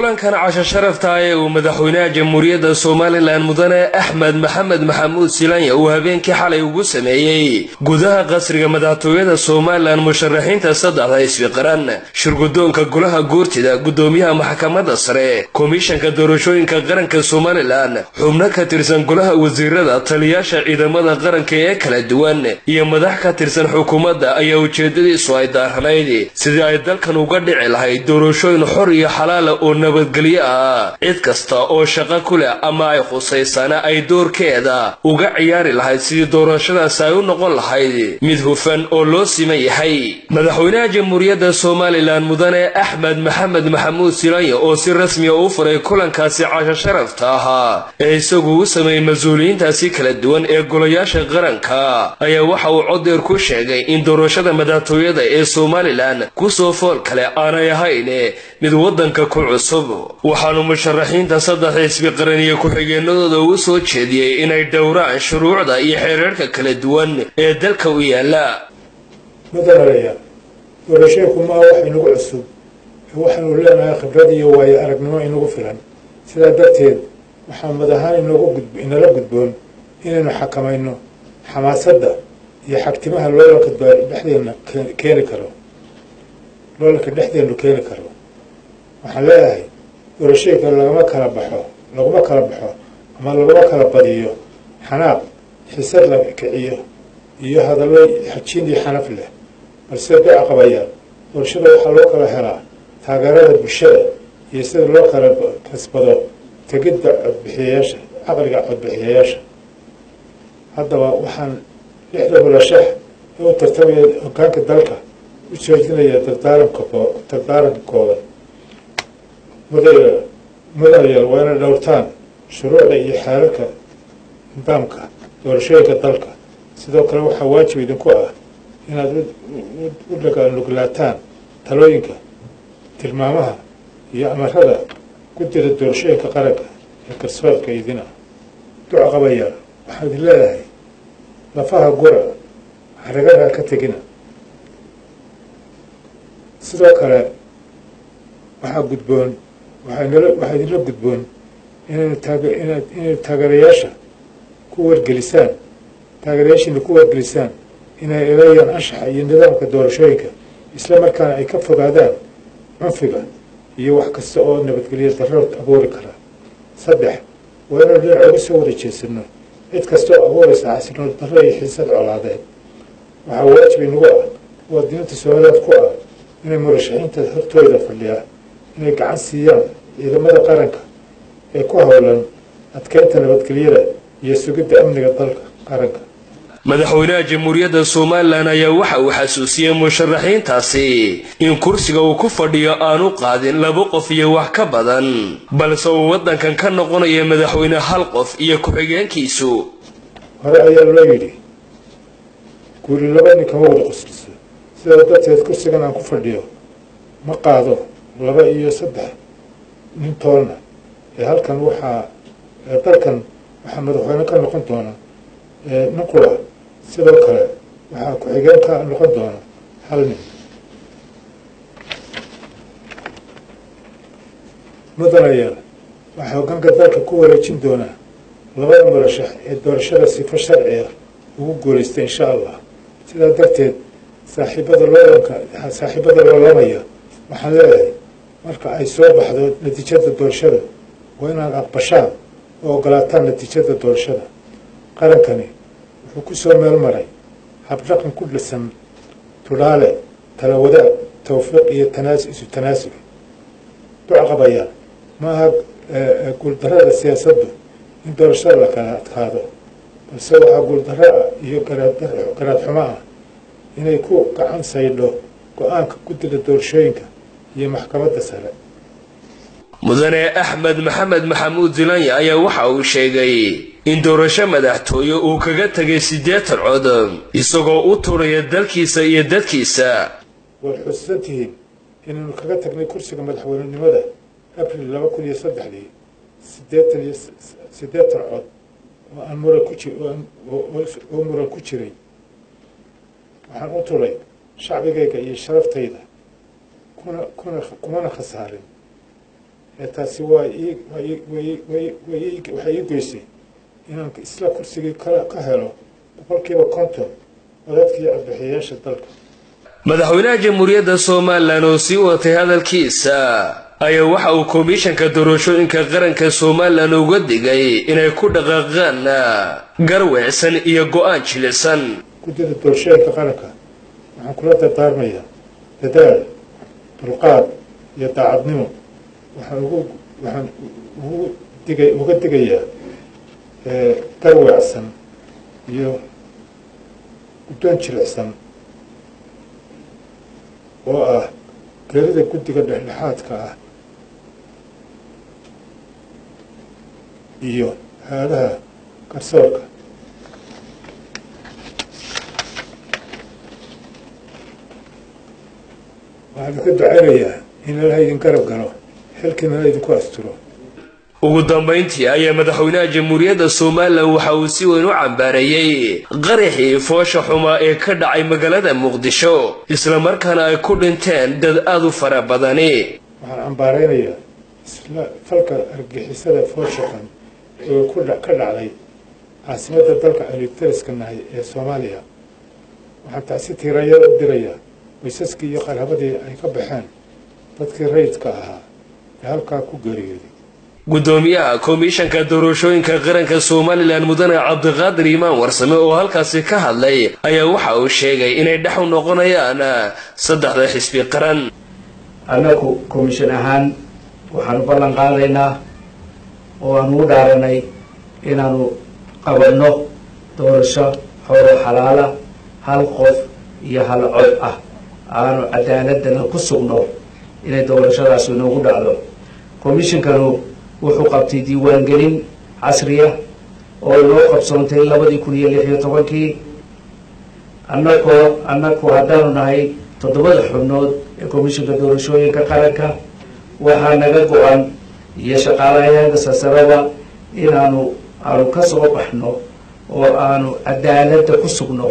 kulankan casho sharafta ee uu madaxweynaha jamhuuriyadda somalilan mudane axmed maxamed maxamuud silanya uu habeenkii xalay ugu sameeyey. Gudaha qasriga madaxtooyada somalilan musharaxiinta saddexda isbi qaran shirgudoonka golaha guurtida gudoomiyaha maxkamadda sare komishanka doorashooyinka qaranka somalilan xubno ka tirsan golaha wasiirada taliyaasha ciidamada qaranka ee kala duwan iyo madax ka tirsan xukuumadda ayaa ujeedadiisu ay daaranayd sidii ay dalkan uga dhici lahayd doorashooyin xor iyo xalaala oo nabadgelyo ah. Cid kasta oo shaqo ku leh ama ay khusaysana ay doorkeeda uga ciyaari lahayd sidii doorashadaasi ay u noqon lahayd. Mid hufan oo loo siman yahay. Madaxweynaha jamhuuriyadda somalilan mudane axmed maxamed maxamuud silanya oo si rasmiya u furay kulankaasi casho sharafta ahaa ee isagu u sameeyey mas'uuliyiintaasi kala duwan ee golayaasha qaranka ayaa waxa uu codeer ku sheegay in doorashada madaxtooyada ee somalilan ku soo fool kale aanay ahayn. Mid waddanka ku cusub waxaanu musharaxiinta saddex xisbi qaran iyo ku-xigeenadooda ugu soo jeediyey inay dhowraan shuruucda iyo xeerarka kala duwan ee dalka u yaalla mudanayaa doorashooyinku maa wax inagu cusub ee waxaanu leenahay khibrad iyo waayo aragnimo inagu filan. Sidaa darteed waxaa mad ahaan inala gudboon inaynu xakamayno xamaasadda iyo xagtimaha loolanka dhexdeena keeni karo loolanka dhexdeenu keeni karo. Waxaan leeyahay doorashooyinka lagama kala baxo laguma kala baxo ama laguma kala badiyo. Xanaaq xisad la kiciyo iyo hadallo xajiin iyo xanaf leh. Balse qabayaan doorashada waxaa loo kala helaa taageerada bulshada iyo sida loo kala kasbado tegidda codbixiyayaasha caqliga codbixiyayaasha haddaba waxaan lixda mulashax ee u tartamaya hogaanka dalka u joojinaya dardaaranka dardaarankooda mudaya mudanayaal waa inay dhowrtaan shuruucda iyo xeerarka nidaamka doorashooyinka dalka. Sidoo kale waxaa waajib idinku ah inaad u dhaganuglaataan talooyinka tilmaamaha iyo amarada guddida doorashooyinka qaranka ee garsoorka idina duca qabayaal waxaa idin leedahay lafaha gura haragana ka tegina. Sidoo kale waxaa gudboon waxaa idinla gudboon inaynu taageerayaasha ku wargelisaan taageerayaashiina ku wargelisaan inay elayaan anshaxa iyo nidaamka doorashooyinka isla markaana ay ka fogaadaan cunfiga iyo wax kasta oo nabadgelyo darro abuuri kara. Saddex waa inaynu dhinac uga soo wada jeesano cid kasta oo abuuraysa xasinood darro iyo xiisad colaadeed waxaa waajib inagu ah muwaadiniinta somaliland ku ah inay murashaxiinta hortooda fadhiyaa inay gacan siiyaan ciidamada qaranka ee ku howlan adkeynta nabadgelyada iyo sugidda amniga dalka qaranka. Madaxweynaha jamhuuriyadda somalilan ayaa waxa uu xasuusiyey musharaxiintaasi. In kursiga uu ku fadhiyo aanu qaadin laba qof iyo wax ka badan. Balse uu waddankan ka noqonayo madaxweyne hal qof iyo ku-xigeenkiisu. Hore ayaa loo yidhi guuli laba nin kama wada qoslisa sidaa darteed kursigan aan ku fadhiyo ma qaado laba iyo saddex nin toonna ee halkan waxaa dalkan waxaa madaxweyne ka noqon doona nin qura sidoo kale waxaa ku-xigeen ka noqon doona hal nin. Mudanayaal waxaa hoggaanka dalka ku wareejin doonaa labada murashax ee doorashada sifo sharci ah ugu guulaystay insha allah. Sidaa darteed saaxiibada loolanka saaxiibada loolamaya waxaan leeyahay marka ay soo baxdo natiijada doorashada waa inaad aqbashaan oo ogolaataan natiijada doorashada. Qarankani wuxuu ku soo meel maray habdhaqan ku dhisan tudhaale talawadaag tawfiiq iyo isu tanaasub duca qabayaan ma aha guuldarrada siyaasaddu in doorashada la kala adkaado balse waxaa guuldarro ah iyo garaad xumo ah inay ku gacan saydho go'aanka guddida doorashooyinka iyo maxkamadda sare. Mudane axmed maxamed maxamuud zilanya ayaa waxa uu sheegay in doorasho madaxtooye uu kaga tegay siddeetan cod isagoo u turaya dalkiisa iyo dadkiisa. Waad xusuusan tihiin inaynu kaga tagnay kursiga madaxweynenimada abril laba kun iyo saddexdii siddeetan iyo siddeetan cod oo aan muran ku ji oo muran ku jiray. Waxaan u turay shacbigayga iyo sharaftayda kumana khasaarin. Ee taasi waa waxay ii goysay inaan isla kursigii ka helo boqolkiiba konton codadkii codbixiyayaasha dalka. Madaxweynaha jamhuuriyadda somalilan oo sii watay hadalkiisa ayaa waxa uu komishanka doorashooyinka qaranka somalilan uga digay inay ku dhaqaaqaan garweecsan iyo go'aan jilicsan. Guddida doorashooyinka qaranka. Waxaan kula dardaarmayaa dadaal dulqaad iyo daacadnimo waxaan ugu waxaan ugu diga uga digayaa garweecsan iyo guddoon jilicsan oo ah geerida guddiga dhexdhexaadka ah iyo haadaha garsoorka waxaan idinku ducaynayaa in ilaha idin garab galo xilkiina la idinku asturo. Ugu dambayntii ayaa madaxweynaha jamhuuriyadda somalilan waxa uu si weyn u cambaareeyey qaraxii foosha xumaa ee ka dhacay magaalada muqdisho islamarkaana ay ku dhinteen dad aada u fara badani. Waxaan cambaaraynayaa isla falka argixisada foosha xun oo ku ka dhacday caasimadda dalka aynu nahay ee soomaaliya. Waxaan tacsi tiiraya u dirayaa waysaskii iyo qarhabadii ay ka baxeen dadkii rayidka ahaa ee halkaa ku geeriyooday. Gudoomiyaha komishanka doorashooyinka qaranka somalilan mudane cabdiqaadir imaan warsame oo halkaasi ka hadlay ayaa waxa uu sheegay inay dhex u noqonayaan saddexda xisbi qaran. Annagu komishan ahaan waxaanu ballan qaadaynaa oo aanu u dhaaranay inaanu qabanno doorasho xoolo xalaala hal qof iyo hal cod ah aanu cadaaladana ku sugno inay doorashadaasi inoogu dhacdo. Komishankanu wuxuu qabtay diiwaangelin casriya oo inoo qabsoontay labadii kun iyo lix iyo tobankii annagoo annagu haddaanu nahay toddobada xubnood ee komishanka doorashooyinka qaranka. Waxaa naga go-an iyo shaqaalayaanka sasarada inaanu aanu ka soo baxno oo aanu cadaaladda ku sugno.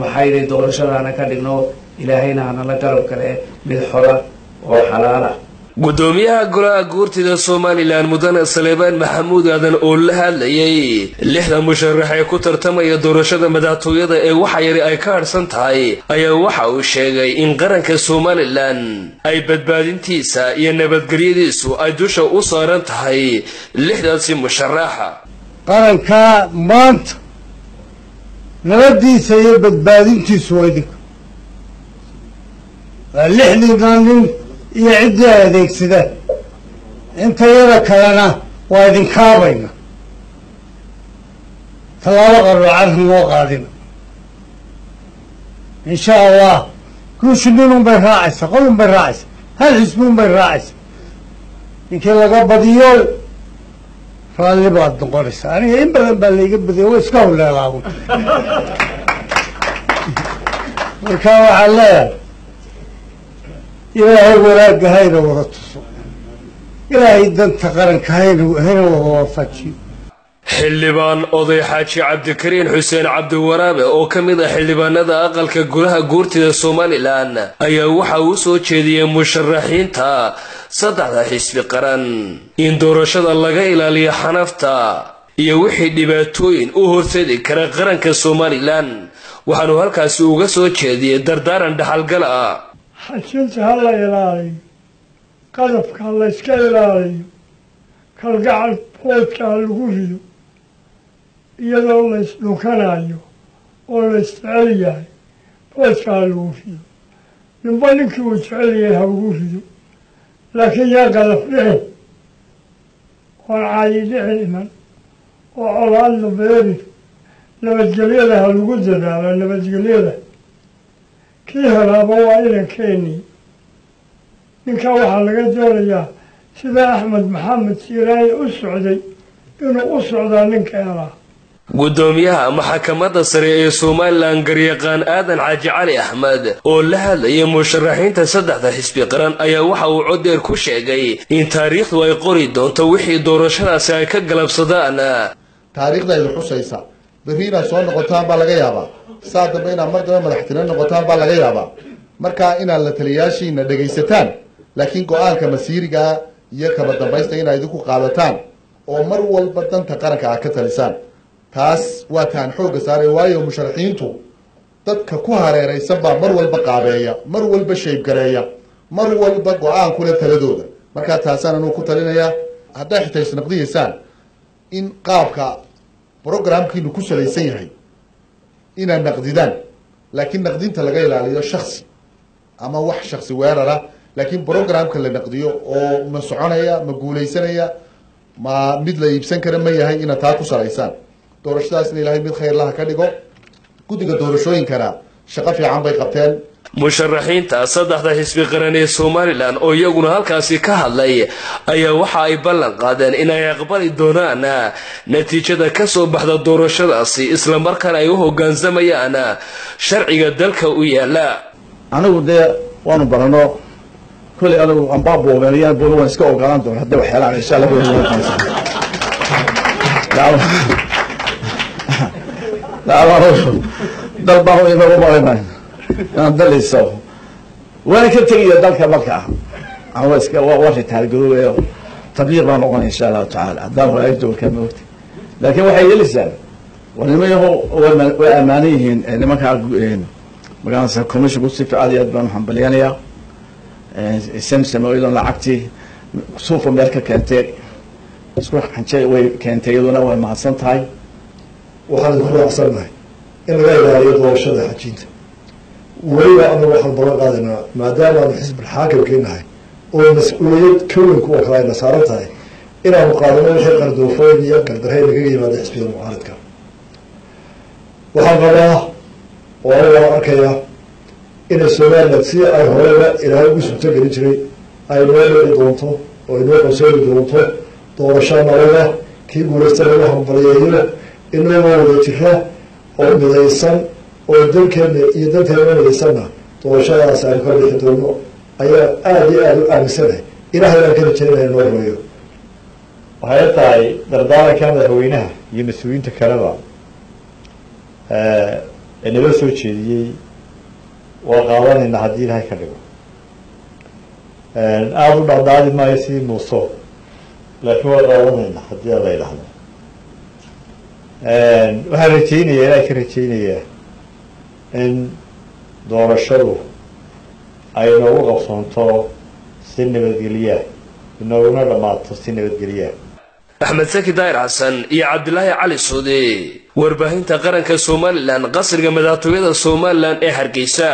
Maxaynay doorashadaana ka dhigno ilaahayna hanala garab kale mid xora oo xalaala. Gudoomiyaha golaha guurtida somalilan mudane saleebaan maxamuud aadan oo la hadlayay lixda musharax ee ku tartamaya doorashada madaxtooyada ee waxa yari ay ka hadhsan tahay ayaa waxa uu sheegay in qaranka somalilan ay badbaadintiisa iyo nabadgelyadiisu ay dusha u saaran tahay lixdaasi musharaxa qarankaa maanta nabadiisa iyo badbaadintiisu waa idinka lixdiina nin iyo ciddii ay adeegsadaan intayada kalena waa idinkaabayna tallaabo qaroocan noo qaadina insha allah guushu ninun bay raacaysa qolun bay raacaysa hal xisbuun bay raacaysa. Ninkii laga badiyo raalli baad noqonaysa. Aniga in badan baa layga badiya wa iska huleelaabun marka waxaan leeyahay ilaahay wanaagga hayna wada tuso. Ilaahay danta qaranka hayna wada waafajiyo xildhibaan oday xaaji cabdikariin xuseen cabdiwaraabe oo ka mid ah xildhibaanada aqalka golaha guurtida somalilan ayaa waxa uu soo jeediyey musharaxiinta saddexda xisbi qaran in doorashada laga ilaaliyo xanafta iyo wixii dhibaatooyin u horseedi kara qaranka somalilan waxaanu halkaasi uga soo jeediyey dardaaran dhaxalgal ah xajinta ha la ilaaliyo qadafka ha yska ilaaliyo kalgacal boodka ha lagu rido iyadoo la ysdhukanayo oo la isjecel yahay boodka ha lagu rido ninba ninkii uu jecel yahay ha ugu rido laakiin yaa qadaf dhicin oon caayi dhicin iman oo colaadla beeri nabadgelyada ha lagu dadaalo nabadgelyada kii helaaba waa inankeenii ninkaa waxaa laga doonayaa sida axmed maxamed siiraaye u socday inuu u socdaa ninka helaa gudoomiyaha maxkamadda sare ee somalilan garyaqaan aadan xaaji cali axmed oo la hadlayay musharaxiinta saddexda xisbi qaran ayaa waxa uu codeer ku sheegay in taariikhdu ay qori doonto wixii doorashadaasi ay ka galabsadaan. Taariikhda idin xusaysa. Berri inaad soo noqotaan baa laga yaabaa saa dambe inaad mar dambe madaxtine noqotaan baa laga yaabaa. Markaa inaad la taliyaashiina dhegaysataan laakiin go'aanka masiirigaa iyo kaba dambaysta inaad idinku qaadataan oo mar walba danta qaranka aad ka talisaan. Taas waa taan xoogga saaray waayo musharaxiintu dadka ku hareeraysan baa mar walba qaabeeya mar walba shaybgareeya mar walba go'aan kule taladooda. Markaa taasaan anuu ku talinayaa hadday xitaa isnaqdiyaysaan in qaabka programkiinu ku salaysan yahay inaad naqdidaan laakiin naqdinta laga ilaaliyo shaksi ama wax shaksi weerara laakiin programka la naqdiyo oo ma soconaya ma guulaysanaya ma mid la iibsan kara ma yahay inaad taa ku salaysaan doorashadaasna ilaahay mid khayrlaha ka dhigo guddiga doorashooyinkana shaqo fiican bay qabteen musharaxiinta saddexda xisbi qaran ee somalilan oo iyaguna halkaasi ka hadlay ayaa waxa ay ballan qaadeen inay aqbali doonaan natiijada ka soo baxda doorashadaasi islamarkaana ay u hoggaansamayaan sharciga dalka u yaalla anigu dee waanu barano kolley anigu ambaa boobeeliyaan boobe waan iska ogolaan doona hadday waxyeelaan insha allah dal baan inagu marinay inaan daliso waana ka tegaya dalka marka. Ama iska waa ritaargaroobayo tabliiq baa noqonaya insha allahu tacaala haddaan walaag doorkaa ma ogti laakiin waxay yeelaysaa war nimayaho way ammaanan yihiin nimankaa magaalada commissionku si fiican aad baan hambalyanayaa samsam oo iyadoon lacagtii suufa meel ka keentay. Isku xanje way keentay iyaduna way mahadsan tahay. Waxaan idinku raacsannahay in laga ilaaliyo doorashada xajiinta weliba anagu waxaan balan qaadaynaa maadaama aanu xisbul xaakimkii nahay oo mas'uuliyad kawinku oo kale ayna saaran tahay inaanu qaadano wixii qardoofooyin iyo gardarhay nagaga yimaada xisbiyada mucaaridka. Waxaan qabaa oo anigaa arkaya inay somaliland si ay horeba ilaahay ugu suurto gelin jiray ay noo dhici doonto oo inoo qasooli doonto doorasho nabada kii guulaysta lagu hambaliyeeyo inagoo wada jira oo midaysan oo dalkeena iyo dalkeena midaysanna doorashadaas aynu ka bixi doono ayaa aada iyo aada u aaminsanahay. Ilahay baan ka rajaynaya noo rumeeyo waxay tahay dardaaranka madaxweynaha iyo mas'uuliyiinta kaleba. Ee nala soo jeediyey waa qaadanaynaa haddii ilaahay ka dhigo. Aada u dhacdaadi maayo sidii muuso laakiin waa qaadanaynaa haddii ala idhaahdo waxaan rajeynaya ilaahay ka rajeynaya in doorashadu ay noogu qabsoonto si nabadgelyaa inooguna dhammaato si nabadgelyaa axmed saki daahir xasan iyo cabdilaahi cali suudi. Warbaahinta qaranka somalilan qasriga madaxtooyada somalilan ee hargeysa